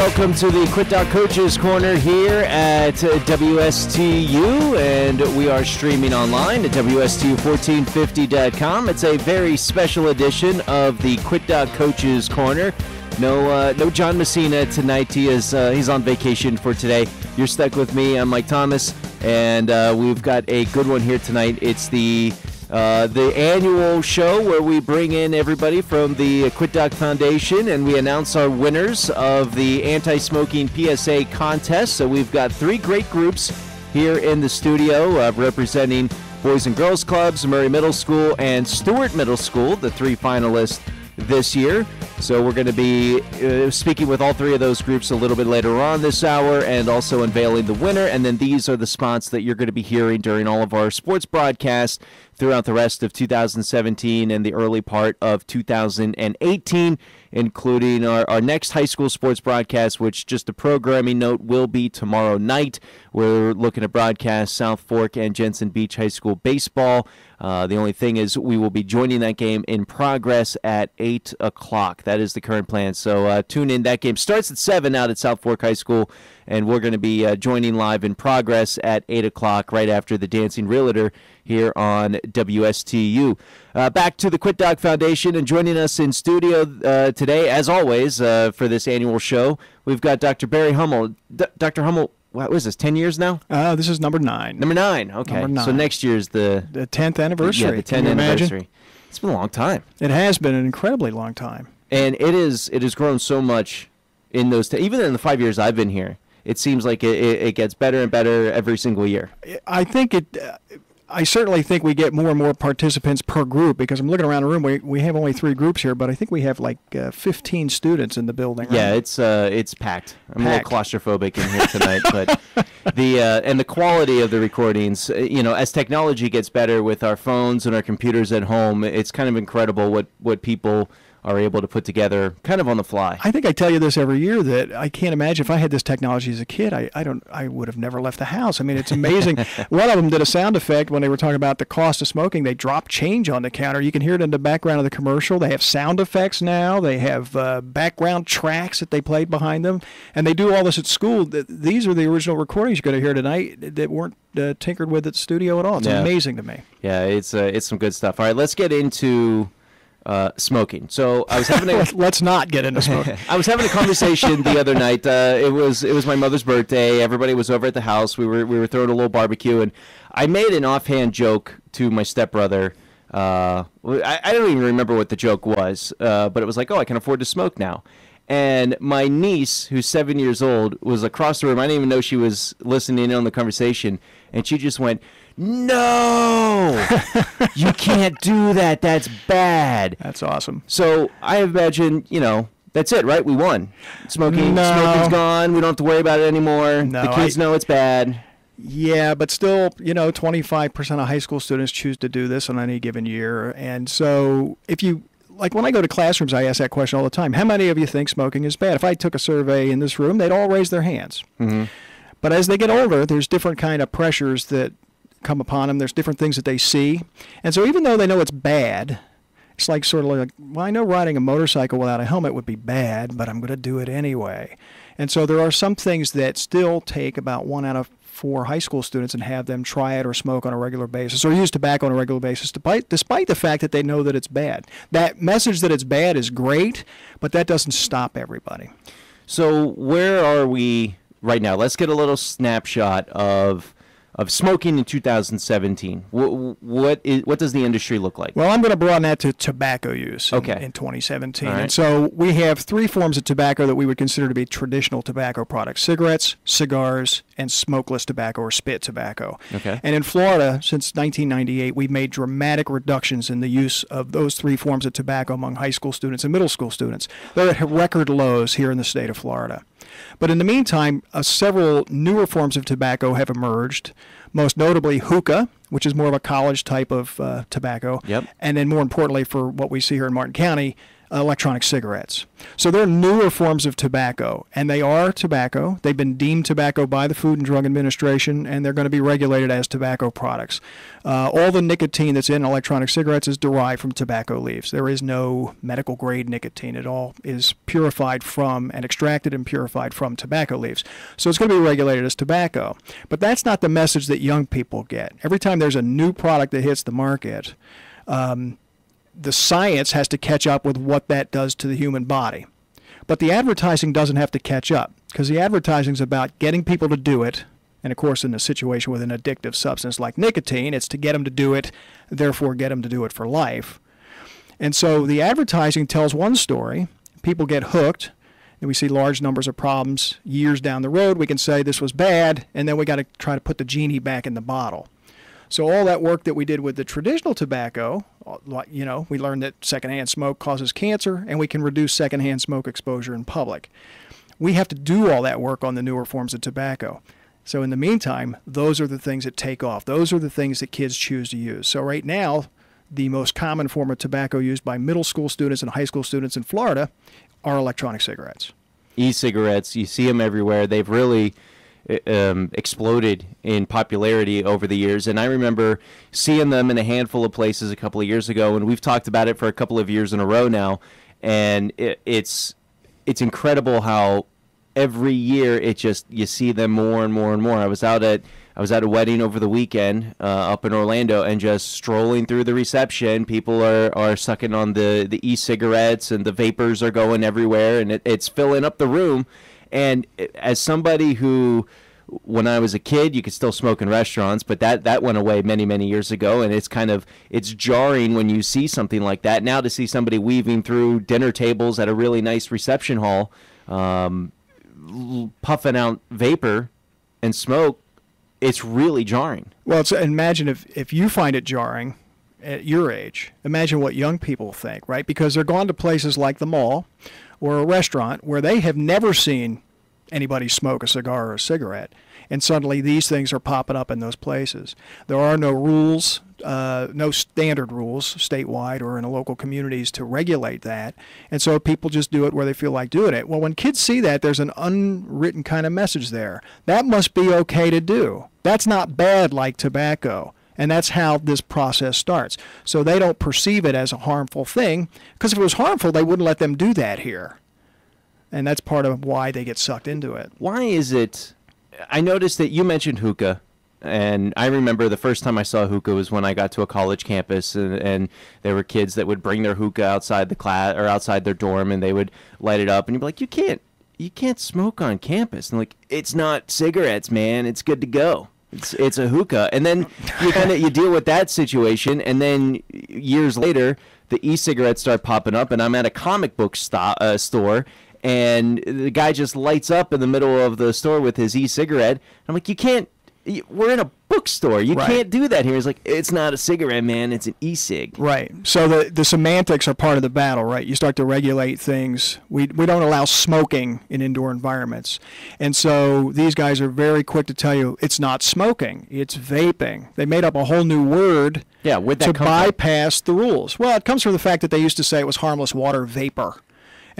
welcome to the Quit Doc Coaches Corner here at WSTU, and we are streaming online at WSTU1450.com. It's a very special edition of the Quit Doc Coaches Corner. No, uh, no John Messina tonight. He is uh, he's on vacation for today. You're stuck with me. I'm Mike Thomas, and uh, we've got a good one here tonight. It's the uh, the annual show where we bring in everybody from the Quit Doc Foundation and we announce our winners of the anti smoking PSA contest. So we've got three great groups here in the studio uh, representing Boys and Girls Clubs, Murray Middle School, and Stuart Middle School, the three finalists this year. So we're going to be uh, speaking with all three of those groups a little bit later on this hour and also unveiling the winner. And then these are the spots that you're going to be hearing during all of our sports broadcasts throughout the rest of 2017 and the early part of 2018, including our, our next high school sports broadcast, which just a programming note will be tomorrow night. We're looking to broadcast South Fork and Jensen Beach High School baseball. Uh, the only thing is, we will be joining that game in progress at 8 o'clock. That is the current plan. So uh, tune in. That game starts at 7 out at South Fork High School, and we're going to be uh, joining live in progress at 8 o'clock right after the Dancing Realtor here on WSTU. Uh, back to the Quit Doc Foundation, and joining us in studio uh, today, as always, uh, for this annual show, we've got Dr. Barry Hummel. D- Dr. Hummel, what was this? Ten years now? Uh, this is number nine. Number nine. Okay. Number nine. So next year's the the tenth anniversary. Yeah, the tenth you imagine? anniversary. It's been a long time, It has been an incredibly long time. and it is. It has grown so much in those. Even in the five years I've been here, it seems like it, it, it gets better and better every single year. I think it. Uh, I certainly think we get more and more participants per group because I'm looking around the room. We, we have only three groups here, but I think we have like uh, 15 students in the building. right? Yeah, it's uh, it's packed. I'm Packed. a little claustrophobic in here tonight, but the uh, and the quality of the recordings, uh, you know, as technology gets better with our phones and our computers at home, it's kind of incredible what what people are able to put together, kind of on the fly. I think I tell you this every year that I can't imagine if I had this technology as a kid, I, I don't I would have never left the house. I mean, it's amazing. One of them did a sound effect when they were talking about the cost of smoking. They dropped change on the counter. You can hear it in the background of the commercial. They have sound effects now. They have uh, background tracks that they played behind them, and they do all this at school. These are the original recordings you're going to hear tonight that weren't uh, tinkered with at studio at all. It's Yeah. amazing to me. Yeah, it's uh, it's some good stuff. All right, let's get into uh, smoking. So I was having a Let's not get into smoking. I was having a conversation the other night. Uh, it was it was my mother's birthday. Everybody was over at the house. We were we were throwing a little barbecue, and I made an offhand joke to my stepbrother. Uh, I, I don't even remember what the joke was, uh, but it was like, "Oh, I can afford to smoke now." And my niece, who's seven years old, was across the room. I didn't even know she was listening in on the conversation, and she just went, "No, you can't do that. That's bad." That's awesome. So I imagine, you know, that's it, right? We won. Smoking, No. smoking's gone. We don't have to worry about it anymore. No, the kids I- know it's bad. Yeah, but still, you know, 25% of high school students choose to do this on any given year. And so if you, like when I go to classrooms, I ask that question all the time. How many of you think smoking is bad? If I took a survey in this room, they'd all raise their hands. Mm-hmm. But as they get older, there's different kind of pressures that come upon them. There's different things that they see. And so even though they know it's bad, it's like sort of like, well, I know riding a motorcycle without a helmet would be bad, but I'm going to do it anyway. And so there are some things that still take about one out of four high school students and have them try it or smoke on a regular basis or use tobacco on a regular basis, despite, despite the fact that they know that it's bad. That message that it's bad is great, but that doesn't stop everybody. So where are we right now? Let's get a little snapshot of of smoking in 2017. What what is what does the industry look like? Well, I'm going to broaden that to tobacco use in, Okay. in 2017. All right. And so we have three forms of tobacco that we would consider to be traditional tobacco products cigarettes, cigars, and smokeless tobacco or spit tobacco. Okay. And in Florida, since 1998, we've made dramatic reductions in the use of those three forms of tobacco among high school students and middle school students. They're at record lows here in the state of Florida. But in the meantime, uh, several newer forms of tobacco have emerged, most notably hookah, which is more of a college type of uh, tobacco. Yep. And then, more importantly, for what we see here in Martin County, electronic cigarettes. So they're newer forms of tobacco, and they are tobacco. They've been deemed tobacco by the Food and Drug Administration, and they're going to be regulated as tobacco products. Uh, all the nicotine that's in electronic cigarettes is derived from tobacco leaves. There is no medical grade nicotine. It all is purified from and extracted and purified from tobacco leaves. So it's going to be regulated as tobacco. But that's not the message that young people get. Every time there's a new product that hits the market, um, the science has to catch up with what that does to the human body. But the advertising doesn't have to catch up because the advertising is about getting people to do it. And of course, in a situation with an addictive substance like nicotine, it's to get them to do it, therefore, get them to do it for life. And so the advertising tells one story, people get hooked, and we see large numbers of problems years down the road. We can say this was bad, and then we got to try to put the genie back in the bottle. So all that work that we did with the traditional tobacco, uh, you know, we learned that secondhand smoke causes cancer and we can reduce secondhand smoke exposure in public. We have to do all that work on the newer forms of tobacco. So in the meantime, those are the things that take off. Those are the things that kids choose to use. So right now, the most common form of tobacco used by middle school students and high school students in Florida are electronic cigarettes. E-cigarettes, you see them everywhere. They've really um, exploded in popularity over the years. And I remember seeing them in a handful of places a couple of years ago, and we've talked about it for a couple of years in a row now. And it, it's it's incredible how every year it just you see them more and more and more. I was out at I was at a wedding over the weekend uh, up in Orlando, and just strolling through the reception, people are, are sucking on the, the e-cigarettes, and the vapors are going everywhere, and it, it's filling up the room. And as somebody who, when I was a kid, you could still smoke in restaurants, but that that went away many many years ago. And it's kind of it's jarring when you see something like that. Now to see somebody weaving through dinner tables at a really nice reception hall, um, puffing out vapor and smoke, it's really jarring. Well, imagine if if you find it jarring at your age. Imagine what young people think, right? Because they're gone to places like the mall or a restaurant where they have never seen anybody smoke a cigar or a cigarette. And suddenly these things are popping up in those places. There are no rules, uh, no standard rules statewide or in local communities to regulate that. And so people just do it where they feel like doing it. Well, when kids see that, there's an unwritten kind of message there. That must be okay to do. That's not bad like tobacco. And that's how this process starts. So they don't perceive it as a harmful thing, because if it was harmful, they wouldn't let them do that here. And that's part of why they get sucked into it. Why is it? I noticed that you mentioned hookah. And I remember the first time I saw hookah was when I got to a college campus, and, and there were kids that would bring their hookah outside the class or outside their dorm, and they would light it up, and you'd be like, "You can't, you can't smoke on campus." And like, it's not cigarettes, man. It's good to go. It's it's a hookah, and then you kind of you deal with that situation, and then years later, the e-cigarettes start popping up, and I'm at a comic book sto- uh, store, and the guy just lights up in the middle of the store with his e-cigarette. I'm like, you can't we're in a bookstore. You right. can't do that here. It's like it's not a cigarette, man. It's an e-cig. Right. So the the semantics are part of the battle, right? You start to regulate things. We we don't allow smoking in indoor environments, and so these guys are very quick to tell you it's not smoking. It's vaping. They made up a whole new word. Yeah, to bypass from? the rules. Well, it comes from the fact that they used to say it was harmless water vapor.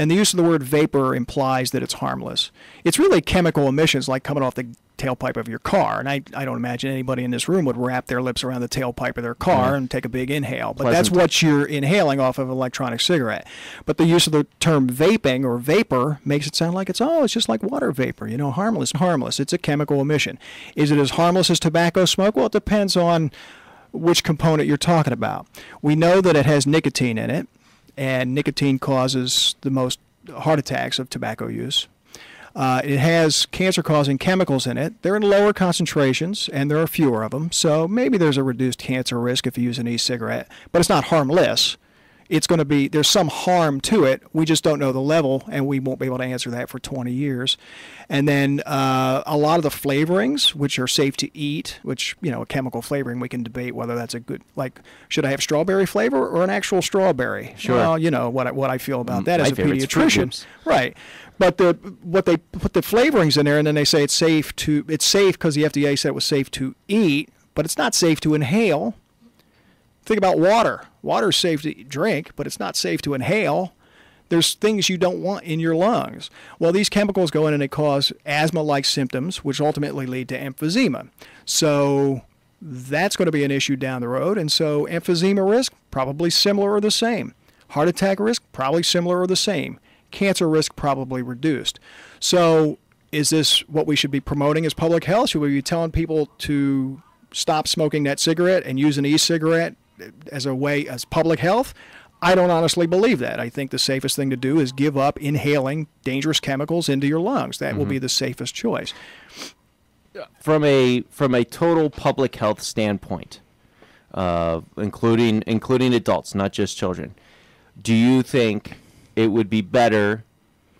And the use of the word vapor implies that it's harmless. It's really chemical emissions like coming off the tailpipe of your car. And I, I don't imagine anybody in this room would wrap their lips around the tailpipe of their car yeah. and take a big inhale. But Pleasant. that's what you're inhaling off of an electronic cigarette. But the use of the term vaping or vapor makes it sound like it's, oh, it's just like water vapor, you know, harmless. Harmless. It's a chemical emission. Is it as harmless as tobacco smoke? Well, it depends on which component you're talking about. We know that it has nicotine in it, and nicotine causes the most heart attacks of tobacco use. Uh, it has cancer causing chemicals in it. They're in lower concentrations and there are fewer of them. So maybe there's a reduced cancer risk if you use an e cigarette, but it's not harmless. It's going to be, there's some harm to it. We just don't know the level and we won't be able to answer that for 20 years. And then uh, a lot of the flavorings, which are safe to eat, which, you know, a chemical flavoring, we can debate whether that's a good, like, should I have strawberry flavor or an actual strawberry? Sure. Well, you know, what I, what I feel about that as a pediatrician. Right. But the what they put the flavorings in there, and then they say it's safe to it's safe because the FDA said it was safe to eat, but it's not safe to inhale. Think about water. Water is safe to drink, but it's not safe to inhale. there's things you don't want in your lungs. Well, these chemicals go in and they cause asthma like symptoms, which ultimately lead to emphysema. So that's going to be an issue down the road. And so emphysema risk, probably similar or the same. Heart attack risk, probably similar or the same. Cancer risk, probably reduced. So is this what we should be promoting as public health? Should we be telling people to stop smoking that cigarette and use an e-cigarette as a way as public health? I don't honestly believe that. I think the safest thing to do is give up inhaling dangerous chemicals into your lungs. That mm-hmm. will be the safest choice. From a from a total public health standpoint, uh, including including adults, not just children, do you think it would be better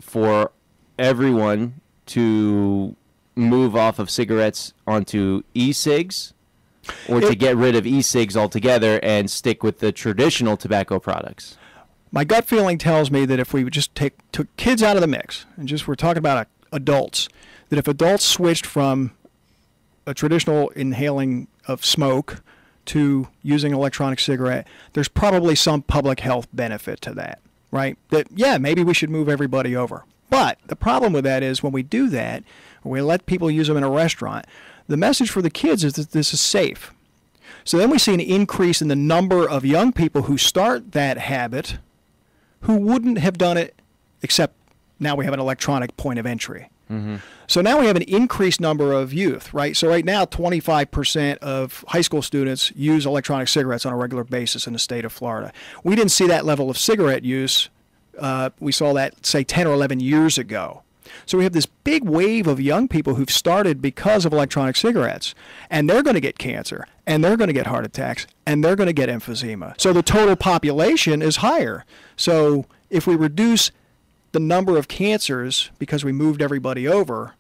for everyone to move off of cigarettes onto e-cigs or to get rid of e-cigs altogether and stick with the traditional tobacco products? My gut feeling tells me that if we just take took kids out of the mix and just we're talking about uh, adults, that if adults switched from a traditional inhaling of smoke to using electronic cigarette, there's probably some public health benefit to that, right? That yeah, maybe we should move everybody over. But the problem with that is when we do that, we let people use them in a restaurant, the message for the kids is that this is safe. So then we see an increase in the number of young people who start that habit who wouldn't have done it except now we have an electronic point of entry. Mm-hmm. So now we have an increased number of youth, right? So right now, 25% of high school students use electronic cigarettes on a regular basis in the state of Florida. We didn't see that level of cigarette use. Uh, we saw that, say, 10 or 11 years ago. So we have this big wave of young people who've started because of electronic cigarettes, and they're going to get cancer, and they're going to get heart attacks, and they're going to get emphysema. So the total population is higher. So if we reduce the number of cancers because we moved everybody over,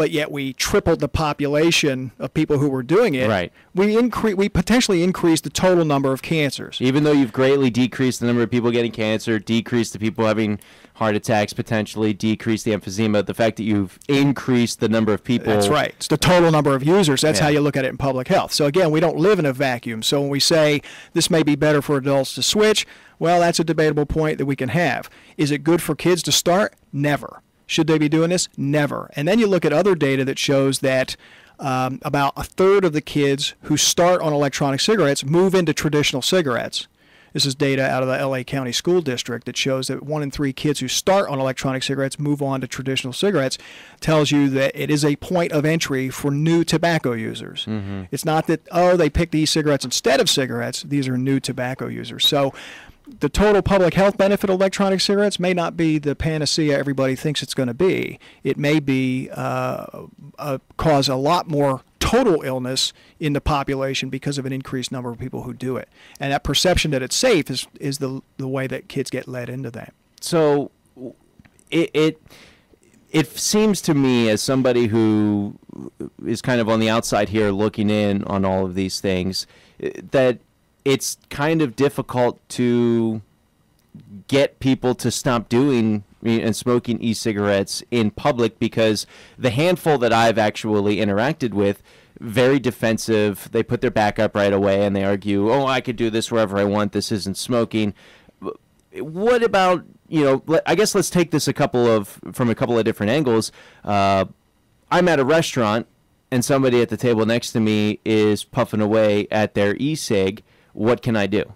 but yet we tripled the population of people who were doing it. Right. We increase we potentially increased the total number of cancers. Even though you've greatly decreased the number of people getting cancer, decreased the people having heart attacks, potentially decreased the emphysema, the fact that you've increased the number of people. That's right. It's the total number of users. That's yeah. how you look at it in public health. So again, we don't live in a vacuum. So when we say this may be better for adults to switch, well, that's a debatable point that we can have. Is it good for kids to start? Never. Should they be doing this? Never. And then you look at other data that shows that um, about a third of the kids who start on electronic cigarettes move into traditional cigarettes. This is data out of the LA County School District that shows that one in three kids who start on electronic cigarettes move on to traditional cigarettes. Tells you that it is a point of entry for new tobacco users. Mm-hmm. It's not that, oh, they picked e-cigarettes instead of cigarettes. These are new tobacco users. So the total public health benefit of electronic cigarettes may not be the panacea everybody thinks it's going to be. It may be uh, uh, cause a lot more total illness in the population because of an increased number of people who do it. And that perception that it's safe is, is the, the way that kids get led into that. So it, it it seems to me as somebody who is kind of on the outside here looking in on all of these things that it's kind of difficult to get people to stop doing and smoking e-cigarettes in public because the handful that I've actually interacted with very defensive. They put their back up right away and they argue oh I could do this wherever I want. This isn't smoking. What about you know I guess let's take this a couple of from a couple of different angles. Uh, I'm at a restaurant and somebody at the table next to me is puffing away at their e-cig what can I do?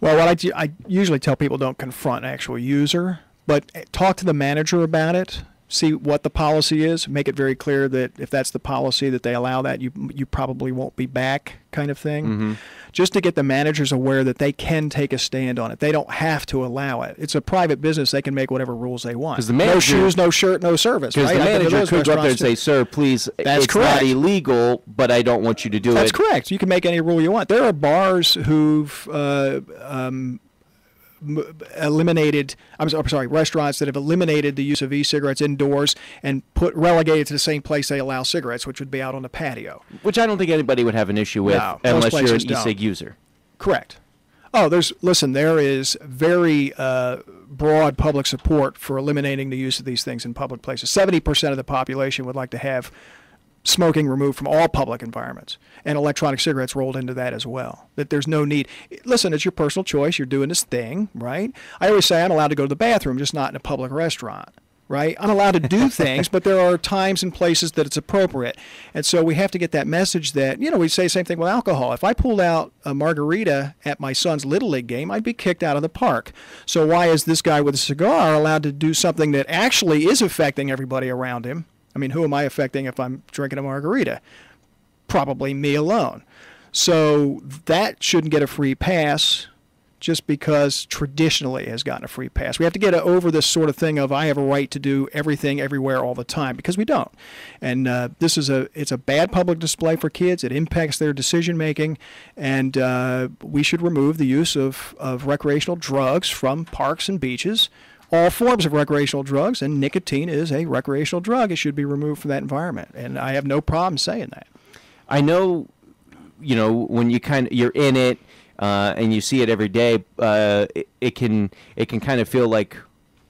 Well, what I, do, I usually tell people don't confront an actual user, but talk to the manager about it see what the policy is, make it very clear that if that's the policy that they allow that, you you probably won't be back, kind of thing. Mm-hmm. Just to get the managers aware that they can take a stand on it. They don't have to allow it. It's a private business; they can make whatever rules they want. The manager, no shoes, no shirt, no service. Because right? the manager could go up there and say, "Sir, please, that's it's correct. not illegal, but I don't want you to do that's it." That's correct. You can make any rule you want. There are bars who've uh, um, eliminated I'm sorry restaurants that have eliminated the use of e-cigarettes indoors and put relegated to the same place they allow cigarettes which would be out on the patio. Which I don't think anybody would have an issue with no, unless you're an e-cig user. Correct. Oh there's listen there is very uh, broad public support for eliminating the use of these things in public places. 70% of the population would like to have smoking removed from all public environments and electronic cigarettes rolled into that as well. That there's no need. Listen, it's your personal choice. You're doing this thing, right? I always say I'm allowed to go to the bathroom, just not in a public restaurant right? I'm allowed to do things, but there are times and places that it's appropriate. And so we have to get that message that, you know, we say the same thing with alcohol. If I pulled out a margarita at my son's Little League game, I'd be kicked out of the park. So why is this guy with a cigar allowed to do something that actually is affecting everybody around him? I mean, who am I affecting if I'm drinking a margarita? Probably me alone. So that shouldn't get a free pass just because traditionally has gotten a free pass. We have to get over this sort of thing of I have a right to do everything everywhere all the time because we don't. And uh, this is a it's a bad public display for kids. It impacts their decision making, and uh, we should remove the use of, of recreational drugs from parks and beaches. All forms of recreational drugs, and nicotine is a recreational drug. It should be removed from that environment, and I have no problem saying that. I know, you know, when you kind of you're in it uh, and you see it every day, uh, it, it, can it can kind of feel like,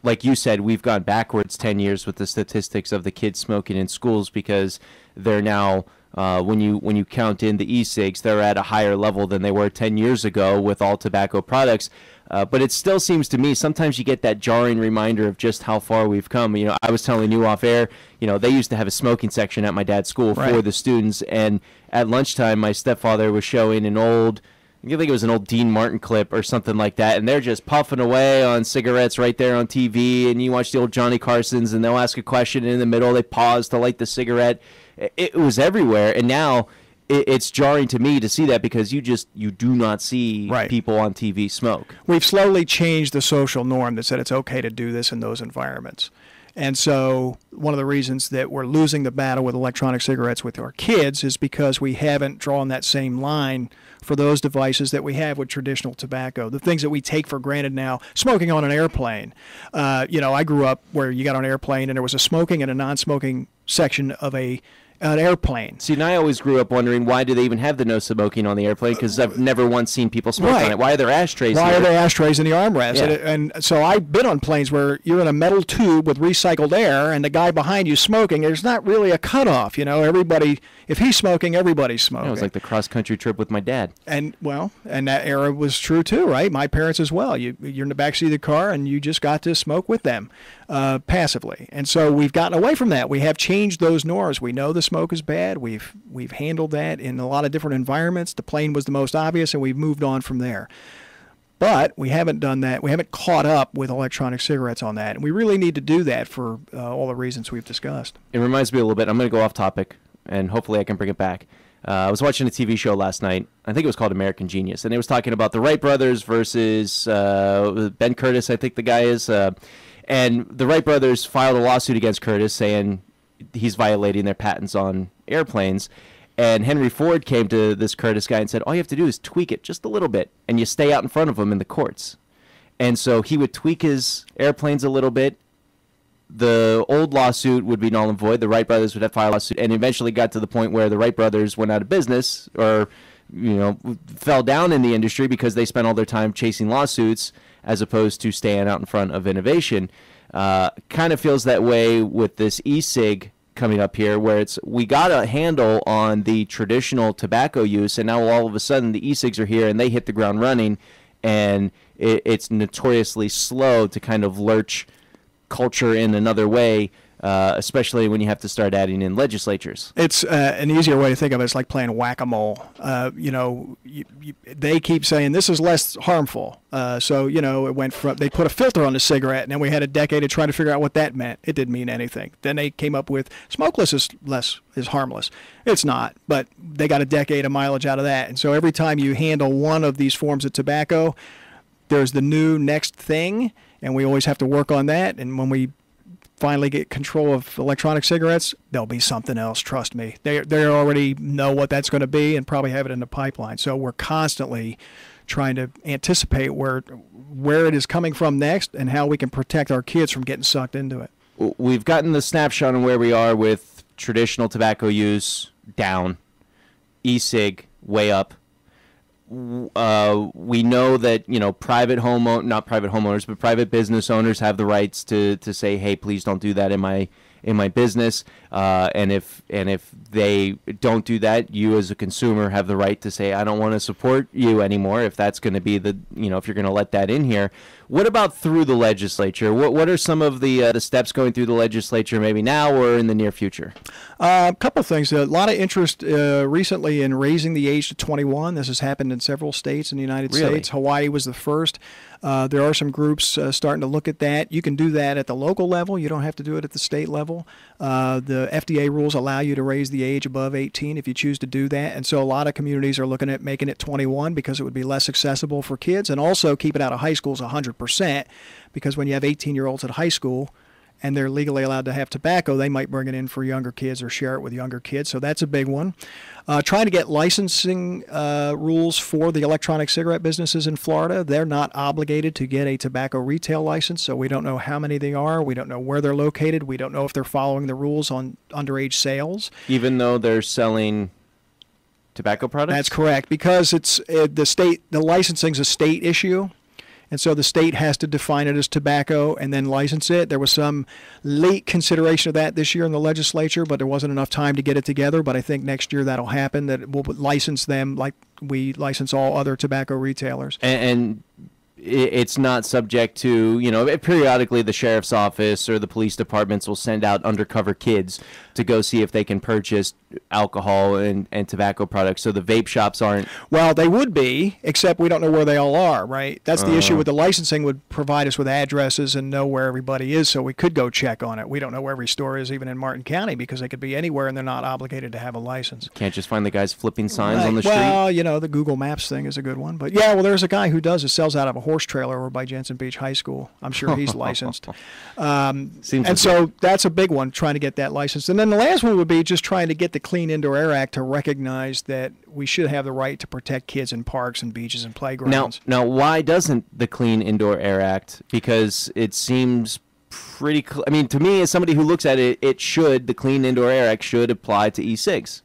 like you said, we've gone backwards ten years with the statistics of the kids smoking in schools because they're now. Uh, when you when you count in the e-cigs, they're at a higher level than they were 10 years ago with all tobacco products. Uh, but it still seems to me sometimes you get that jarring reminder of just how far we've come. You know, I was telling you off air. You know, they used to have a smoking section at my dad's school right. for the students, and at lunchtime, my stepfather was showing an old I think it was an old Dean Martin clip or something like that, and they're just puffing away on cigarettes right there on TV. And you watch the old Johnny Carsons, and they'll ask a question and in the middle, they pause to light the cigarette. It was everywhere, and now it's jarring to me to see that because you just you do not see right. people on TV smoke. We've slowly changed the social norm that said it's okay to do this in those environments. And so, one of the reasons that we're losing the battle with electronic cigarettes with our kids is because we haven't drawn that same line for those devices that we have with traditional tobacco. The things that we take for granted now, smoking on an airplane. Uh, you know, I grew up where you got on an airplane and there was a smoking and a non smoking section of a an airplane. See, and I always grew up wondering why do they even have the no smoking on the airplane? Because I've never once seen people smoke right. on it. Why are there ashtrays? Why here? are there ashtrays in the armrests? Yeah. And, and, so I've been on planes where you're in a metal tube with recycled air, and the guy behind you smoking. There's not really a cutoff, you know. Everybody, if he's smoking, everybody's smoking. it was like the cross country trip with my dad. And well, and that era was true too, right? My parents as well. You you're in the backseat of the car, and you just got to smoke with them uh, passively. And so we've gotten away from that. We have changed those norms. We know the smoke is bad. We've we've handled that in a lot of different environments. The plane was the most obvious, and we've moved on from there. But we haven't done that. We haven't caught up with electronic cigarettes on that, and we really need to do that for uh, all the reasons we've discussed. It reminds me a little bit. I'm going to go off topic, and hopefully I can bring it back. Uh, I was watching a TV show last night. I think it was called American Genius, and it was talking about the Wright brothers versus uh, Ben Curtiss. I think the guy is. Uh, and the Wright brothers filed a lawsuit against Curtiss saying he's violating their patents on airplanes. And Henry Ford came to this Curtiss guy and said, All you have to do is tweak it just a little bit, and you stay out in front of him in the courts. And so he would tweak his airplanes a little bit. The old lawsuit would be null and void. The Wright brothers would have filed a lawsuit, and eventually got to the point where the Wright brothers went out of business or, you know, fell down in the industry because they spent all their time chasing lawsuits as opposed to staying out in front of innovation. Uh, kind of feels that way with this e-cig coming up here, where it's we got a handle on the traditional tobacco use, and now all of a sudden the e-cigs are here and they hit the ground running, and it, it's notoriously slow to kind of lurch culture in another way uh, especially when you have to start adding in legislatures. It's uh, an easier way to think of it. It's like playing whack-a-mole. Uh, you know, you, you, they keep saying this is less harmful. Uh, so you know, it went from they put a filter on the cigarette, and then we had a decade of trying to figure out what that meant. It didn't mean anything. Then they came up with smokeless is less is harmless. It's not, but they got a decade of mileage out of that. And so every time you handle one of these forms of tobacco, there's the new next thing and we always have to work on that. And when we finally get control of electronic cigarettes, there'll be something else. Trust me. They they already know what that's going to be and probably have it in the pipeline. So we're constantly trying to anticipate where where it is coming from next and how we can protect our kids from getting sucked into it. We've gotten the snapshot on where we are with traditional tobacco use down, e-cig way up uh, we know that you know private home not private homeowners but private business owners have the rights to to say hey please don't do that in my in my business. Uh, and if and if they don't do that, you as a consumer have the right to say, I don't want to support you anymore. If that's going to be the you know if you're going to let that in here. What about through the legislature? What what are some of the uh, the steps going through the legislature maybe now or in the near future? Uh, a couple of things. A lot of interest uh, recently in raising the age to 21. This has happened in several states in the United Really? States. Hawaii was the first. Uh, there are some groups uh, starting to look at that. You can do that at the local level. You don't have to do it at the state level. Uh, the FDA rules allow you to raise the age above 18 if you choose to do that. And so a lot of communities are looking at making it 21 because it would be less accessible for kids and also keep it out of high schools 100% because when you have 18 year olds at high school, and they're legally allowed to have tobacco, they might bring it in for younger kids or share it with younger kids. So that's a big one. Uh, trying to get licensing uh, rules for the electronic cigarette businesses in Florida. They're not obligated to get a tobacco retail license, so we don't know how many they are. We don't know where they're located. We don't know if they're following the rules on underage sales. Even though they're selling tobacco products? That's correct because it's uh, the state. The licensing is a state issue, and so the state has to define it as tobacco and then license it. There was some late consideration of that this year in the legislature, but there wasn't enough time to get it together. But I think next year that'll happen. That we'll license them like we license all other tobacco retailers. and, and it's not subject to you know periodically the sheriff's office or the police departments will send out undercover kids to go see if they can purchase alcohol and, and tobacco products so the vape shops aren't Well, they would be, except we don't know where they all are, right? That's the issue with the licensing would provide us with addresses and know where everybody is so we could go check on it. We don't know where every store is even in Martin County because they could be anywhere and they're not obligated to have a license. can't just find the guys flipping signs on the Right. street Well, you know, the Google Maps thing is a good one. But yeah, well, there's a guy who does it, sells out of a horse trailer over by Jensen Beach High School. I'm sure he's licensed. Um, and so that's a big one, trying to get that license. And then the last one would be just trying to get the Clean Indoor Air Act to recognize that we should have the right to protect kids in parks and beaches and now playgrounds. now why doesn't the clean indoor air act because it seems pretty cl- i mean to me as somebody who looks at it it should the clean indoor air act should apply to e-cigs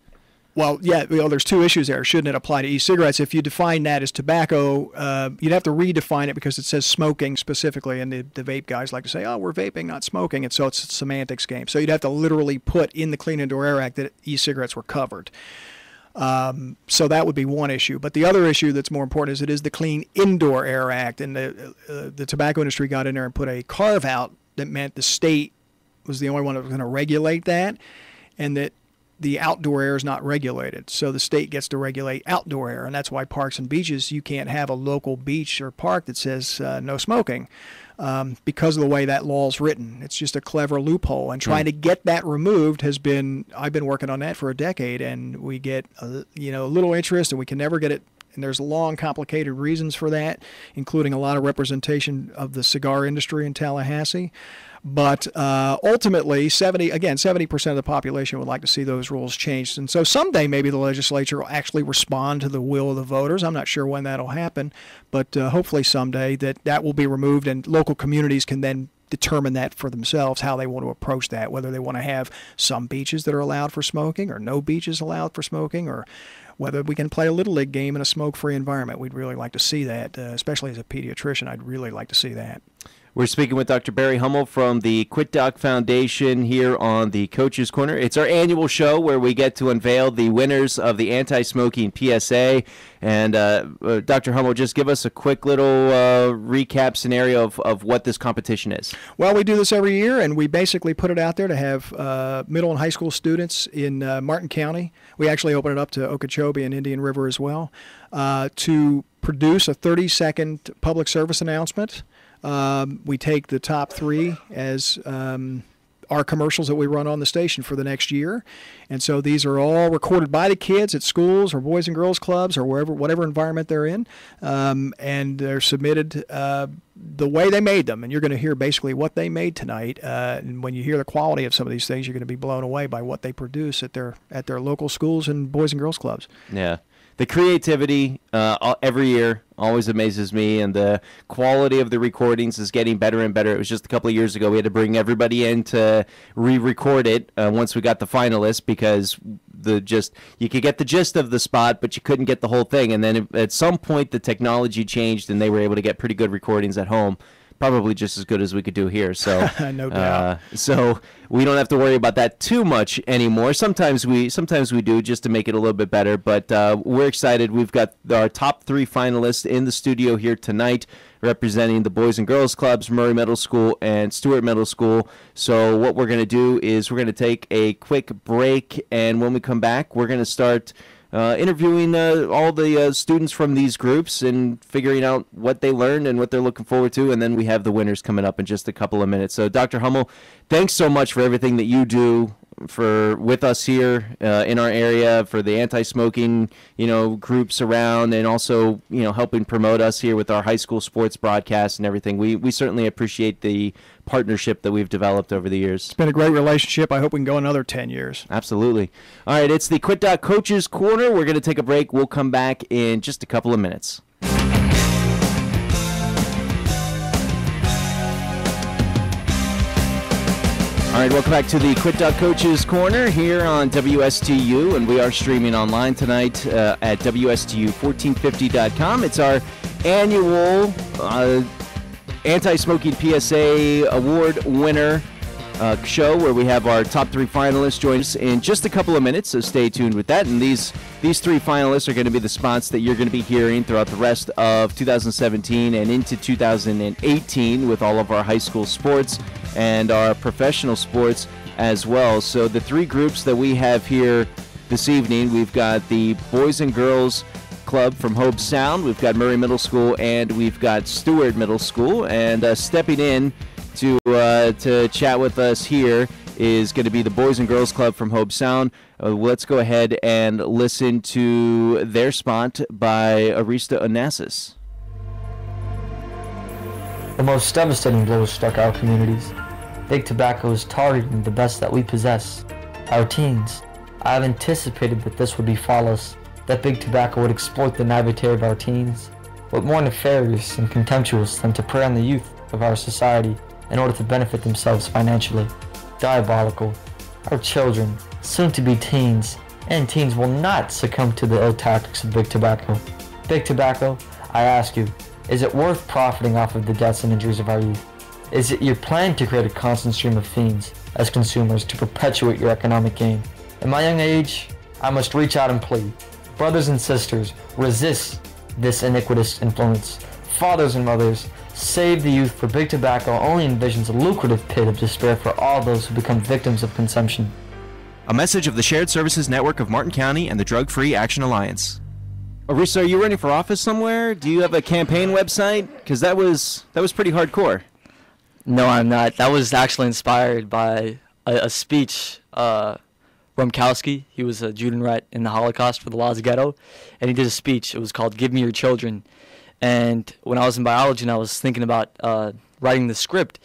Well, yeah, well, there's two issues there. Shouldn't it apply to e-cigarettes? If you define that as tobacco, uh, you'd have to redefine it because it says smoking specifically, and the, the vape guys like to say, "Oh, we're vaping, not smoking," and so it's a semantics game. So you'd have to literally put in the Clean Indoor Air Act that e-cigarettes were covered. Um, so that would be one issue. But the other issue that's more important is it is the Clean Indoor Air Act, and the uh, the tobacco industry got in there and put a carve out that meant the state was the only one that was going to regulate that, and that the outdoor air is not regulated. So the state gets to regulate outdoor air, and that's why parks and beaches you can't have a local beach or park that says uh, no smoking. Um, because of the way that law is written, it's just a clever loophole, and trying to get that removed has been. I've been working on that for a decade, and we get a, you know a little interest, and we can never get it and there's long, complicated reasons for that, including a lot of representation of the cigar industry in Tallahassee. But uh, ultimately, 70 again, 70% of the population would like to see those rules changed. And so someday maybe the legislature will actually respond to the will of the voters. I'm not sure when that'll happen, but uh, hopefully someday that that will be removed and local communities can then determine that for themselves how they want to approach that whether they want to have some beaches that are allowed for smoking or no beaches allowed for smoking or whether we can play a little league game in a smoke-free environment. We'd really like to see that uh, especially as a pediatrician i'd really like to see that We're speaking with Dr. Barry Hummel from the Quit Doc Foundation here on the Coaches Corner. It's our annual show where we get to unveil the winners of the anti-smoking PSA. And uh, uh, Dr. Hummel, just give us a quick little uh, recap scenario of, of what this competition is. Well, we do this every year, and we basically put it out there to have uh, middle and high school students in uh, Martin County. We actually open it up to Okeechobee and Indian River as well to produce a 30 second public service announcement. Um, we take the top three as um, our commercials that we run on the station for the next year. And so these are all recorded by the kids at schools or boys and girls clubs or wherever, whatever environment they're in. Um, and they're submitted uh, the way they made them. And you're going to hear basically what they made tonight. Uh, and when you hear the quality of some of these things, you're going to be blown away by what they produce at their at their local schools and boys and girls clubs. Yeah. The creativity uh, every year always amazes me, and the quality of the recordings is getting better and better. It was just a couple of years ago we had to bring everybody in to re-record it uh, once we got the finalists because the just you could get the gist of the spot, but you couldn't get the whole thing. And then at some point the technology changed, and they were able to get pretty good recordings at home. Probably just as good as we could do here. So No doubt. Uh, so we don't have to worry about that too much anymore. Sometimes we sometimes we do just to make it a little bit better. But uh, we're excited. We've got our top three finalists in the studio here tonight, representing the Boys and Girls Clubs, Murray Middle School and Stuart Middle School. So what we're going to do is we're going to take a quick break, and when we come back, we're going to start uh, interviewing uh, all the uh, students from these groups and figuring out what they learned and what they're looking forward to. And then we have the winners coming up in just a couple of minutes. So, Dr. Hummel, thanks so much for everything that you do for with us here uh, in our area for the anti-smoking you know groups around and also you know helping promote us here with our high school sports broadcast and everything we we certainly appreciate the partnership that we've developed over the years It's been a great relationship. I hope we can go another 10 years. Absolutely. All right, it's the Quit Doc Coaches Corner. We're going to take a break. We'll come back in just a couple of minutes. Right, welcome back to the Quit Coaches Corner here on WSTU, and we are streaming online tonight uh, at WSTU1450.com. It's our annual uh, anti-smoking PSA award winner uh, show where we have our top three finalists join us in just a couple of minutes. So stay tuned with that. And these these three finalists are going to be the spots that you're going to be hearing throughout the rest of 2017 and into 2018 with all of our high school sports and our professional sports as well. So the three groups that we have here this evening, we've got the boys and girls club from Hobe Sound. We've got Murray Middle School and we've got Stuart Middle School. And uh, stepping in to uh, to chat with us here is going to be the Boys and Girls Club from Hobe Sound. Uh, let's go ahead and listen to their spot by Arista Onassis. The most devastating blows struck our communities. Big tobacco is targeting the best that we possess, our teens. I have anticipated that this would befall us, that big tobacco would exploit the naivete of our teens. What more nefarious and contemptuous than to prey on the youth of our society in order to benefit themselves financially? Diabolical. Our children, soon to be teens, and teens will not succumb to the ill tactics of big tobacco. Big tobacco, I ask you, is it worth profiting off of the deaths and injuries of our youth? Is it your plan to create a constant stream of fiends as consumers to perpetuate your economic gain? In my young age, I must reach out and plead. Brothers and sisters, resist this iniquitous influence. Fathers and mothers, save the youth for big tobacco only envisions a lucrative pit of despair for all those who become victims of consumption. A message of the Shared Services Network of Martin County and the Drug Free Action Alliance. Arisa, are you running for office somewhere? Do you have a campaign website? Because that was that was pretty hardcore. No, I'm not. That was actually inspired by a, a speech. Uh, Rumkowski, he was a Judenrat in the Holocaust for the Lodz Ghetto, and he did a speech. It was called "Give Me Your Children." And when I was in biology and I was thinking about uh, writing the script,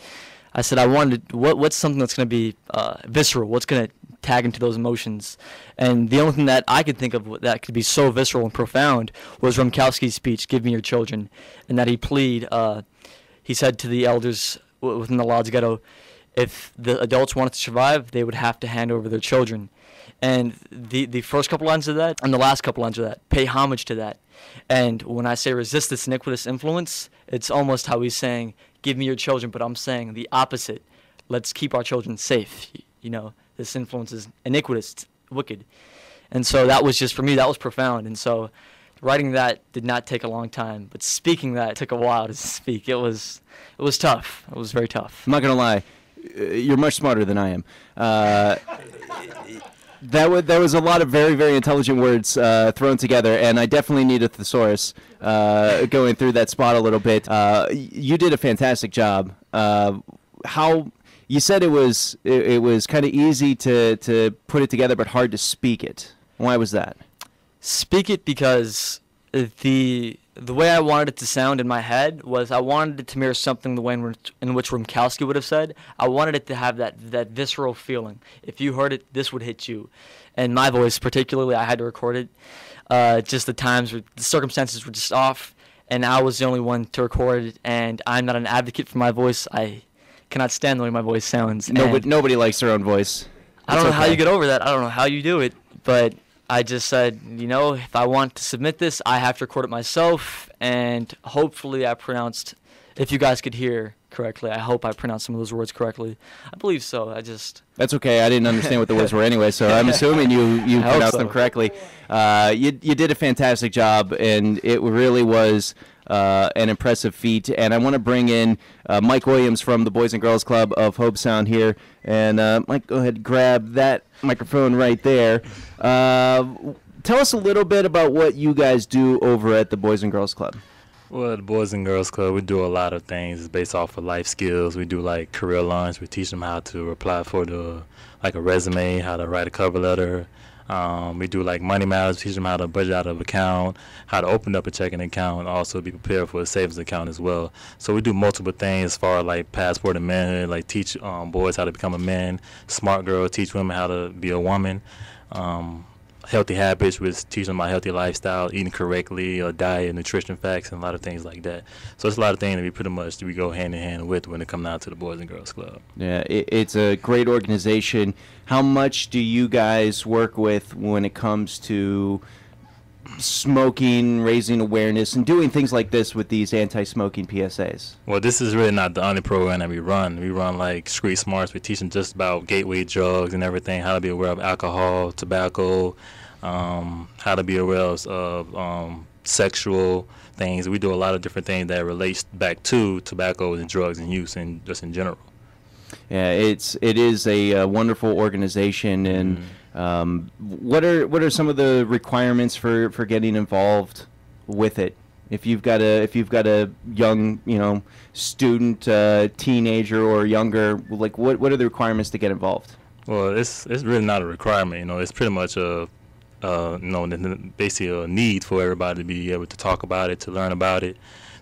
I said I wanted what what's something that's going to be uh, visceral. What's going to tag into those emotions? And the only thing that I could think of that could be so visceral and profound was Rumkowski's speech, "Give Me Your Children," and that he plead. Uh, he said to the elders within the Lodz Ghetto, if the adults wanted to survive, they would have to hand over their children. And the the first couple lines of that and the last couple lines of that pay homage to that. And when I say resist this iniquitous influence, it's almost how he's saying, "Give me your children," but I'm saying the opposite. Let's keep our children safe. You know, this influence is iniquitous, wicked. And so that was just for me that was profound. And so writing that did not take a long time, but speaking that took a while to speak. It was it was tough. It was very tough. I'm not gonna lie, uh, you're much smarter than I am. Uh, that was there was a lot of very very intelligent words uh, thrown together, and I definitely need a thesaurus uh, going through that spot a little bit. Uh, you did a fantastic job. Uh, how you said it was it, it was kind of easy to to put it together, but hard to speak it. Why was that? Speak it because the the way I wanted it to sound in my head was I wanted it to mirror something the way in which, in which Rumkowski would have said. I wanted it to have that that visceral feeling. If you heard it, this would hit you. And my voice, particularly, I had to record it. Uh, just the times, were, the circumstances were just off, and I was the only one to record it. And I'm not an advocate for my voice. I cannot stand the way my voice sounds. Nobody nobody likes their own voice. I don't know how you get over that. I don't know how you do it, but I just said, you know, if I want to submit this, I have to record it myself, and hopefully I pronounced if you guys could hear correctly, I hope I pronounced some of those words correctly. I believe so. I just That's okay. I didn't understand what the words were anyway, so I'm assuming you you pronounced so. them correctly. Uh, you you did a fantastic job, and it really was uh, an impressive feat. And I want to bring in uh, Mike Williams from the Boys and Girls Club of Hobe Sound here. And uh, Mike, go ahead, grab that microphone right there. Uh, tell us a little bit about what you guys do over at the Boys and Girls Club. Well, the Boys and Girls Club, we do a lot of things based off of life skills. We do like career launch. We teach them how to apply for the like a resume, how to write a cover letter. Um, we do like money matters. Teach them how to budget out of account, how to open up a checking account, and also be prepared for a savings account as well. So we do multiple things as far like passport and manhood, like teach um, boys how to become a man. Smart girl teach women how to be a woman. Um, healthy habits, with teaching my healthy lifestyle, eating correctly, or diet, nutrition facts, and a lot of things like that. So it's a lot of things that we pretty much we go hand in hand with when it comes down to the Boys and Girls Club. Yeah, it, it's a great organization. How much do you guys work with when it comes to smoking, raising awareness, and doing things like this with these anti-smoking PSAs? Well, this is really not the only program that we run. We run like Street Smarts. We teach them just about gateway drugs and everything, how to be aware of alcohol, tobacco, um, how to be aware of, of um, sexual things. We do a lot of different things that relates back to tobacco and drugs and use and just in general. Yeah, it's it is a, uh wonderful organization, and um, what are what are some of the requirements for, for getting involved with it? If you've got a if you've got a young you know student, uh, teenager, or younger, like what what are the requirements to get involved? Well, it's it's really not a requirement. You know, it's pretty much a, uh, you know, basically a need for everybody to be able to talk about it, to learn about it,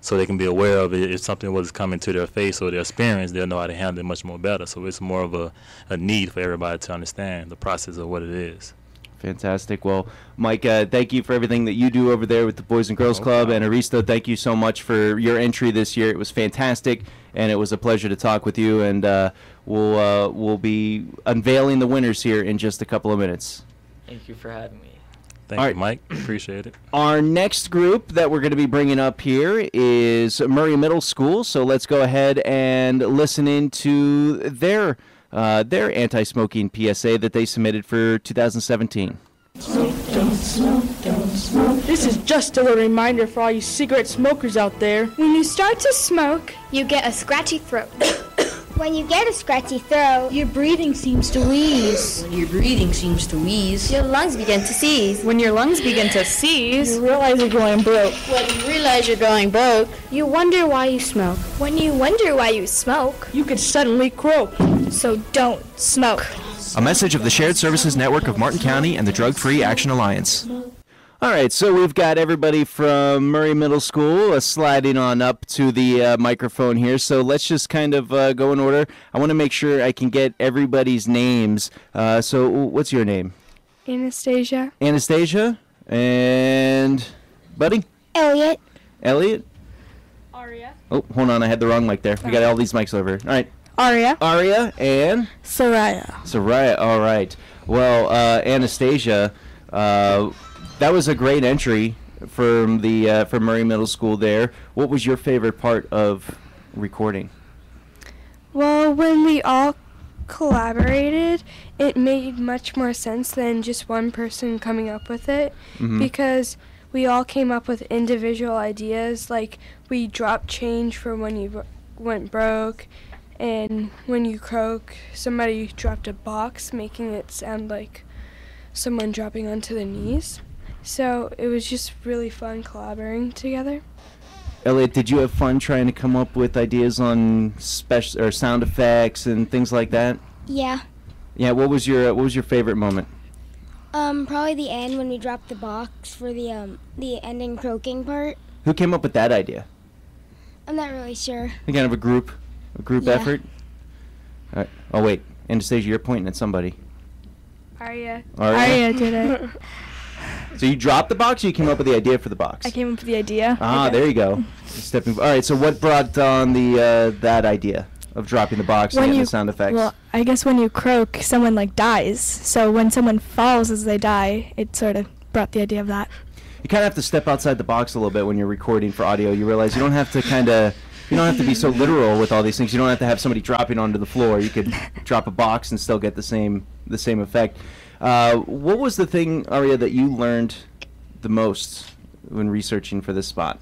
so they can be aware of it. If something was coming to their face or their experience, they'll know how to handle it much more better. So it's more of a, a need for everybody to understand the process of what it is. Fantastic. Well, Mike, uh, thank you for everything that you do over there with the Boys and Girls No Club. And problem. Aristo, thank you so much for your entry this year. It was fantastic, and it was a pleasure to talk with you. And uh, we'll uh, we'll be unveiling the winners here in just a couple of minutes. thank you for having me. Thank All you, right. Mike. Appreciate it. Our next group that we're going to be bringing up here is Murray Middle School. So let's go ahead and listen into their uh, their anti-smoking PSA that they submitted for 2017. Smoke, don't smoke. This is just a little reminder for all you cigarette smokers out there. When you start to smoke, you get a scratchy throat. When you get a scratchy throat, Your breathing seems to wheeze. When your breathing seems to wheeze, your lungs begin to seize. when your lungs begin to seize, You realize you're going broke. when you realize you're going broke, You wonder why you smoke. When you wonder why you smoke, You could suddenly croak. so don't smoke. A message of the Shared Services Network of Martin County and the Drug Free Action Alliance. All right, so we've got everybody from Murray Middle School uh, sliding on up to the uh, microphone here. So let's just kind of uh, go in order. I want to make sure I can get everybody's names. Uh, so, what's your name? Anastasia. Anastasia and Buddy Elliot. Elliot. Aria. Oh, hold on, I had the wrong mic there. We got all these mics over. All right, Aria. Aria and Soraya. Soraya. All right. Well, uh, Anastasia, uh, that was a great entry from the uh, from Murray Middle School. There. What was your favorite part of recording? Well, when we all collaborated, it made much more sense than just one person coming up with it Mhm. because we all came up with individual ideas. Like, we dropped change for when you bro- went broke, and when you croak, somebody dropped a box, making it sound like someone dropping onto their knees. So it was just really fun collaborating together. Elliot, did you have fun trying to come up with ideas on special or sound effects and things like that? Yeah. Yeah. What was your What was your favorite moment? Um, probably the end when we dropped the box for the um the ending croaking part. Who came up with that idea? I'm not really sure. Kind of a group, a group Yeah. effort. All right. Oh wait, Anastasia, you're pointing at somebody. Aria. Aria? did it. So you dropped the box, or you came up with the idea for the box? I came up with the idea. Ah, there you go. Stepping. All right. So what brought on the uh, that idea of dropping the box and When getting you- the sound effects? Well, I guess when you croak, someone like dies. So when someone falls as they die, it sort of brought the idea of that. you kind of have to step outside the box a little bit when you're recording for audio. You realize you don't have to kind of you don't have to be so literal with all these things. You don't have to have somebody dropping onto the floor. You could drop a box and still get the same the same effect. Uh, what was the thing, Aria, that you learned the most when researching for this spot?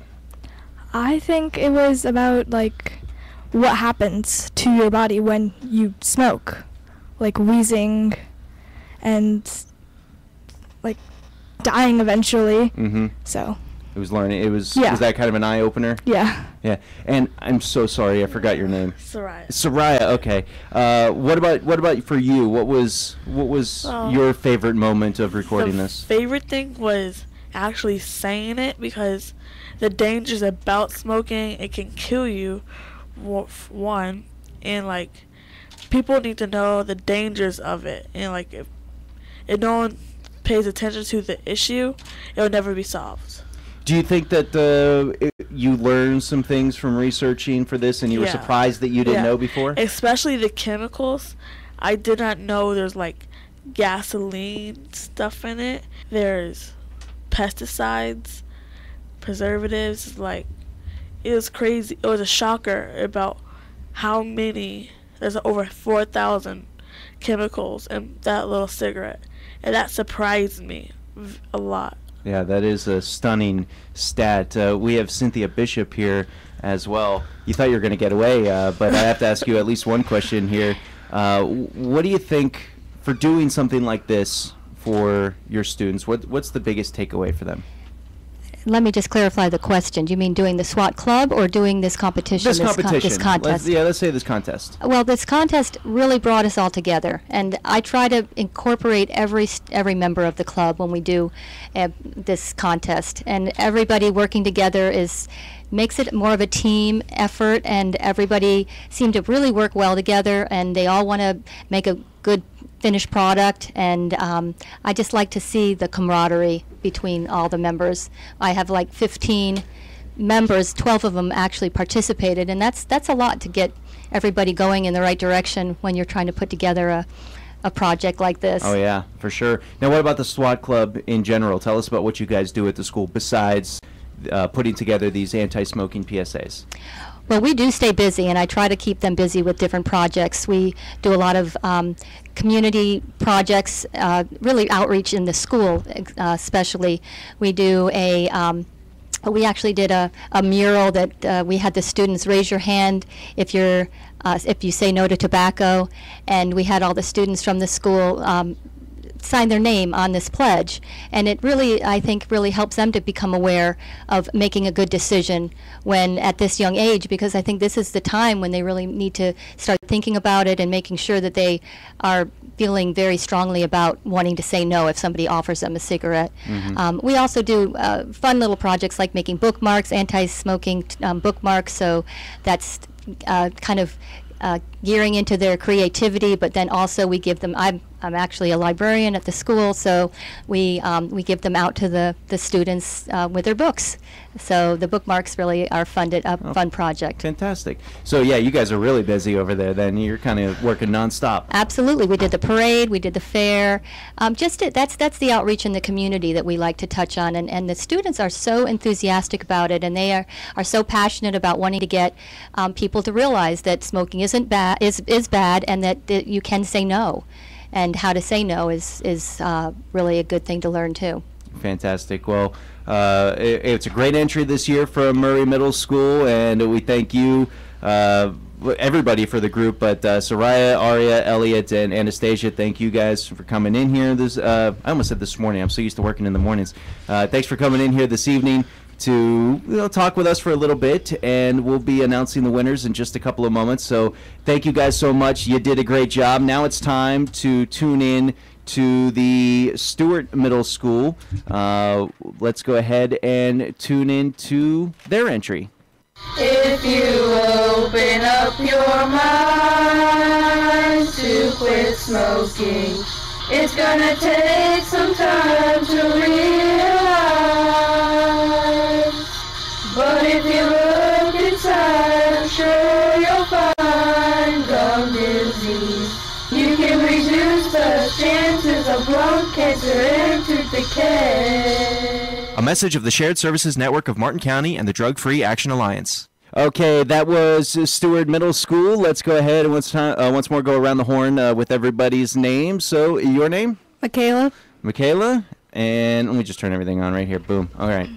I think it was about like what happens to your body when you smoke, like wheezing and like dying eventually. Mm-hmm. So, It was learning. It was Yeah. was that kind of an eye opener. yeah. Yeah. And I'm so sorry, I forgot your name. Soraya. Soraya. Okay. Uh, what about what about for you? What was what was Well, your favorite moment of recording the this? favorite thing was actually saying it because the dangers about smoking it can kill you one and like people need to know the dangers of it and like if, if no one pays attention to the issue it'll never be solved Do you think that uh, it, you learned some things from researching for this, and you were surprised that you didn't Yeah. know before? especially the chemicals. I did not know there's like gasoline stuff in it. There's pesticides preservatives like it was crazy. It was a shocker about how many there's over 4000 chemicals in that little cigarette and that surprised me a lot Yeah, that is a stunning stat. Uh, we have Cynthia Bishop here as well. You thought you were going to get away, uh, but I have to ask you at least one question here. Uh, what do you think for doing something like this for your students? What What's the biggest takeaway for them? Let me just clarify the question. Do you mean doing the SWAT club or doing this competition? This con- competition. this contest. Let's, yeah, let's say this contest. Well, this contest really brought us all together, and I try to incorporate every every member of the club when we do uh, this contest, and everybody working together is makes it more of a team effort, and everybody seem to really work well together, and they all want to make a good finished product, and um, I just like to see the camaraderie between all the members. I have like 15 members, 12 of them actually participated, and that's that's a lot to get everybody going in the right direction when you're trying to put together a, a project like this. Oh yeah, for sure. Now, what about the SWAT club in general? Tell us about what you guys do at the school besides uh, putting together these anti-smoking PSAs. Well, we do stay busy, and I try to keep them busy with different projects. We do a lot of um, community projects, uh, really outreach in the school, uh, especially. We do a um, we actually did a, a mural that uh, we had the students raise your hand if you're uh, if you say no to tobacco, and we had all the students from the school um, sign their name on this pledge. And it really, I think, really helps them to become aware of making a good decision when at this young age, because I think this is the time when they really need to start thinking about it and making sure that they are feeling very strongly about wanting to say no if somebody offers them a cigarette. Mhm. Um, we also do uh, fun little projects like making bookmarks, anti-smoking um, bookmarks. So that's uh, kind of uh, gearing into their creativity, but then also we give them. I'm I'm actually a librarian at the school, so we um, we give them out to the the students uh, with their books. So the bookmarks really are funded a Oh. fun project. Fantastic. So yeah, you guys are really busy over there. Then you're kind of working nonstop. Absolutely, we did the parade, we did the fair. Um, just that's that's the outreach in the community that we like to touch on, and, and the students are so enthusiastic about it, and they are, are so passionate about wanting to get um, people to realize that smoking isn't bad is is bad, and that, that you can say no, and how to say no is is uh, really a good thing to learn too. Fantastic. Well, uh, i it's a great entry this year from Murray Middle School, and we thank you, uh, everybody, for the group. But uh, Soraya, Aria, Elliot, and Anastasia, thank you guys for coming in here. This uh, I almost said this morning. I'm so used to working in the mornings. Uh, thanks for coming in here this evening to you know, talk with us for a little bit, and we'll be announcing the winners in just a couple of moments. So thank you guys so much. You did a great job. Now it's time to tune in to the Stuart Middle School. Uh, let's go ahead and tune in to their entry. If you open up your mind to quit smoking, it's gonna take some time to realize. Lung cancer and tooth decay. A message of the Shared Services Network of Martin County and the Drug Free Action Alliance. Okay, that was Stuart Middle School. Let's go ahead and once time uh, once more go around the horn uh, with everybody's name. So your name, Michaela. Michaela, and let me just turn everything on right here. Boom. All right,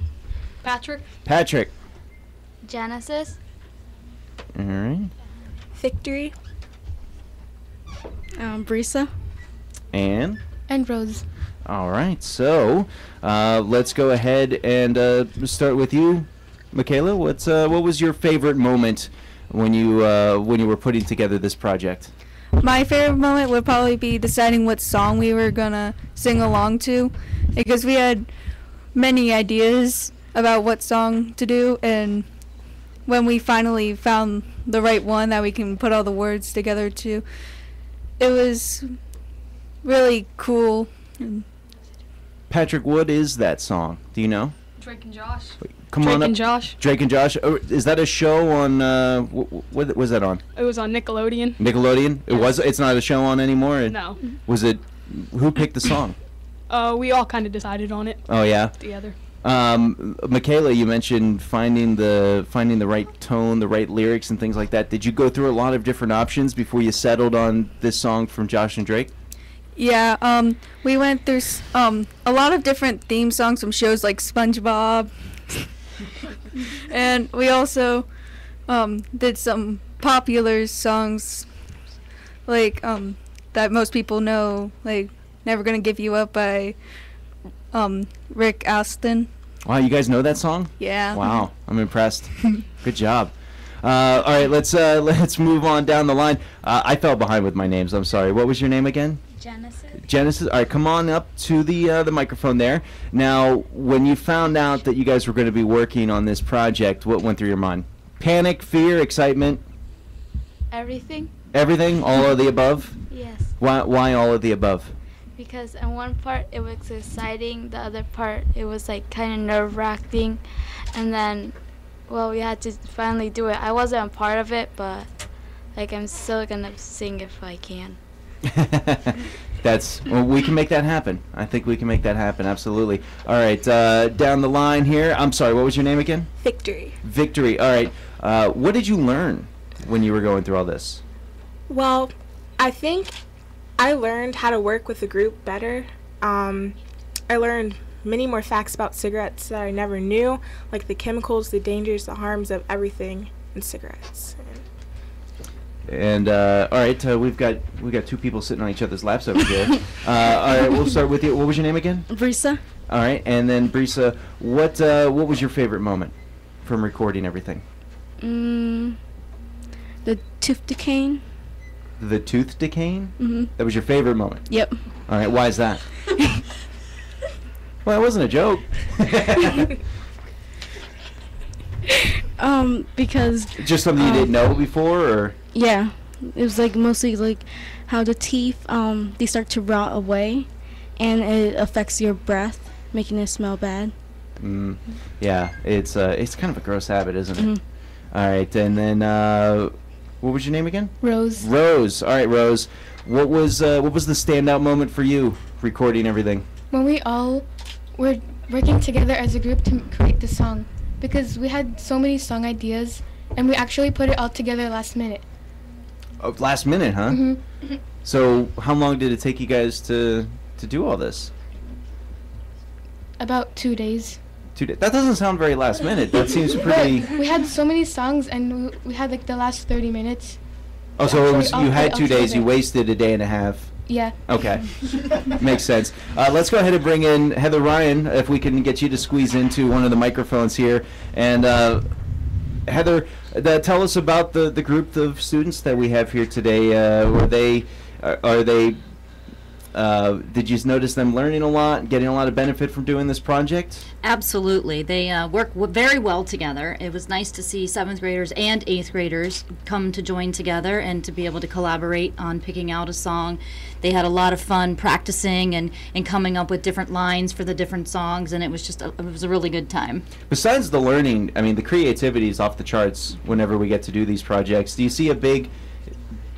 Patrick. Patrick. Genesis. All right, Victory. Um, Brisa. and And Rose. all right. So uh, let's go ahead and uh, start with you, Michaela. What's uh, what was your favorite moment when you uh, when you were putting together this project? My favorite moment would probably be deciding what song we were gonna sing along to, because we had many ideas about what song to do, and when we finally found the right one that we can put all the words together to, it was really cool. And Patrick, what is that song? Do you know? Drake and Josh. Come Drake on up. and Josh. Drake and Josh. Oh, is that a show on? Uh, what was that on? It was on Nickelodeon. Nickelodeon. It was. It's not a show on anymore. It- No. Was it? Who picked the song? Uh, we all kind of decided on it. Oh yeah. Together. Um, Michaela, you mentioned finding the finding the right tone, the right lyrics, and things like that. Did you go through a lot of different options before you settled on this song from Josh and Drake? Yeah, um, we went through um a lot of different theme songs from shows like SpongeBob, and we also um did some popular songs like um that most people know, like "Never Gonna Give You Up" by um Rick Astley. Wow, you guys know that song? Yeah. Wow, I'm impressed. Good job. Uh, all right, let's uh, let's move on down the line. Uh, I fell behind with my names. I'm sorry. What was your name again? Genesis. Genesis. All right, come on up to the uh, the microphone there. Now, when you found out that you guys were going to be working on this project, what went through your mind? Panic, fear, excitement, Everything? everything, all of the above. Yes. Why why all of the above? Because in one part it was exciting, the other part it was like kind of nerve wracking, and then, well, we had to finally do it. I wasn't a part of it, but like I'm still gonna sing if I can. That's well, we can make that happen. I think we can make that happen. Absolutely. All right, uh, down the line here. I'm sorry. What was your name again? Victory. Victory. All right. Uh, what did you learn when you were going through all this? Well, I think I learned how to work with a group better. Um, I learned many more facts about cigarettes that I never knew, like the chemicals, the dangers, the harms of everything in cigarettes. And uh, all right, uh, we've got we've got two people sitting on each other's laps over here. uh, all right, we'll start with you. What was your name again? Brisa. All right, and then Brisa, what uh, what was your favorite moment from recording everything? Mm, the tooth decaying. The tooth decaying. Mhm. That was your favorite moment. Yep. All right, why is that? well, it wasn't a joke. Um, because Just something you um, didn't know before, or Yeah, it was like mostly like how the teeth um they start to rot away, and it affects your breath, making it smell bad. mm, yeah, it's uh, it's kind of a gross habit, isn't it? Mhm. All right, and then uh, what was your name again? Rose. Rose. All right, Rose. What was uh, what was the standout moment for you recording everything? when we all were working together as a group to create the song because we had so many song ideas and we actually put it all together last minute. Oh, last minute, huh? Mhm. So how long did it take you guys to to do all this? About two days. Two days. That doesn't sound very last minute. That seems pretty. But we had so many songs and we, we had like the last 30 minutes. Oh, so it was you had two days. You wasted a day and a half. Yeah. Okay, makes sense. Uh, let's go ahead and bring in Heather Ryan, if we can get you to squeeze into one of the microphones here. And uh, Heather, uh, tell us about the, the group of students that we have here today. Uh, were they, are, are they, uh, did you notice them learning a lot, getting a lot of benefit from doing this project? Absolutely. They uh, work w- very well together. It was nice to see seventh graders and eighth graders come to join together and to be able to collaborate on picking out a song. They had a lot of fun practicing and, and coming up with different lines for the different songs, and it was just a, it was a really good time. Besides the learning, I mean, the creativity is off the charts whenever we get to do these projects. Do you see a big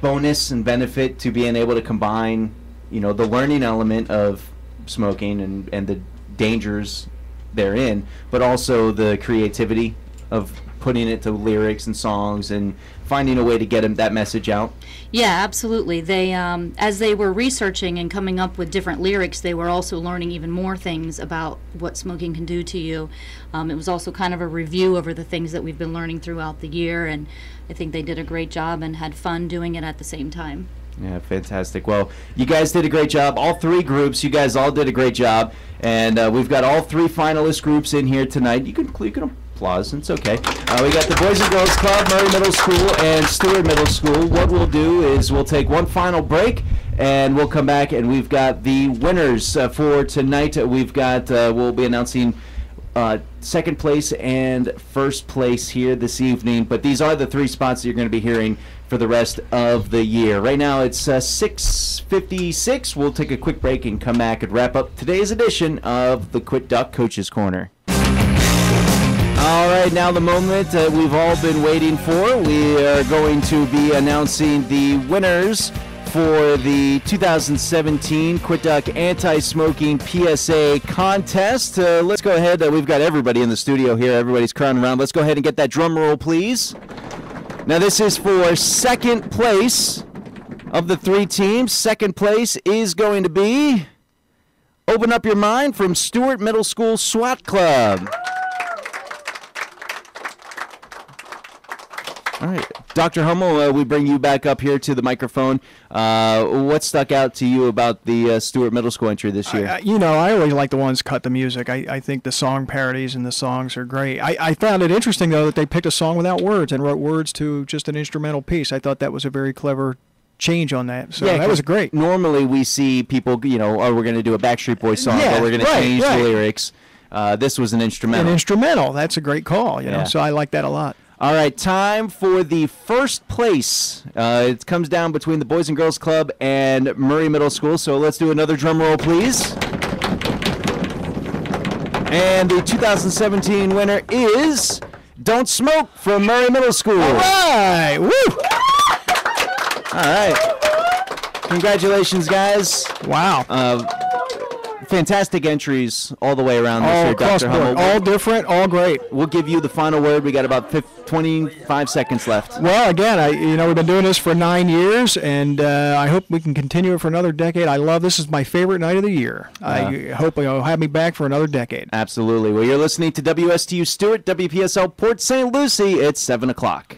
bonus and benefit to being able to combine, you know, the learning element of smoking and, and the dangers therein, but also the creativity of putting it to lyrics and songs and finding a way to get that message out. Yeah, absolutely. They, um, as they were researching and coming up with different lyrics, they were also learning even more things about what smoking can do to you. Um, it was also kind of a review over the things that we've been learning throughout the year, and I think they did a great job and had fun doing it at the same time. Yeah, fantastic. Well, you guys did a great job. All three groups, you guys all did a great job, and uh, we've got all three finalist groups in here tonight. You can you can applause. It's okay. Uh, we got the Boys and Girls Club, Murray Middle School, and Stuart Middle School. What we'll do is we'll take one final break, and we'll come back, and we've got the winners uh, for tonight. We've got uh, we'll be announcing uh, second place and first place here this evening. But these are the three spots that you're going to be hearing for the rest of the year. Right now it's uh, 6:56. We'll take a quick break and come back and wrap up today's edition of the Quit Doc Coaches Corner. All right, now the moment we've all been waiting for. We are going to be announcing the winners for the 2017 Quit Doc Anti-Smoking PSA contest. Uh, let's go ahead. Uh, we've got everybody in the studio here. Everybody's crowding around. Let's go ahead and get that drum roll, please. Now this is for second place of the three teams. Second place is going to be Open Up Your Mind from Stuart Middle School SWAT Club. All right, Dr. Hummel, uh, we bring you back up here to the microphone. Uh, what stuck out to you about the uh, Stuart Middle School entry this year? I- you know, I always like the ones cut the music. I, I think the song parodies and the songs are great. I, I found it interesting though that they picked a song without words and wrote words to just an instrumental piece. I thought that was a very clever change on that. So that was great. Normally, we see people, you know, oh, we're going to do a Backstreet Boys song, Yeah, or we're going to change right. the lyrics. Uh, this was an instrumental. An instrumental. That's a great call. You Yeah. know, so I like that a lot. All right, time for the first place. Uh, it comes down between the Boys and Girls Club and Murray Middle School. So let's do another drum roll, please. And the 2017 winner is Don't Smoke from Murray Middle School. All right, woo! All right. Congratulations, guys. Wow. Uh, fantastic entries all the way around this All year, Dr. Hummel. All different, all great. We'll give you the final word. We got about 50, 25 seconds left. Well, again, I you know we've been doing this for nine years, and uh, I hope we can continue it for another decade. I love this is my favorite night of the year. I hope you'll have me back for another decade. Absolutely. Well, you're listening to WSTU Stuart, WPSL Port St. Lucie. It's 7 o'clock.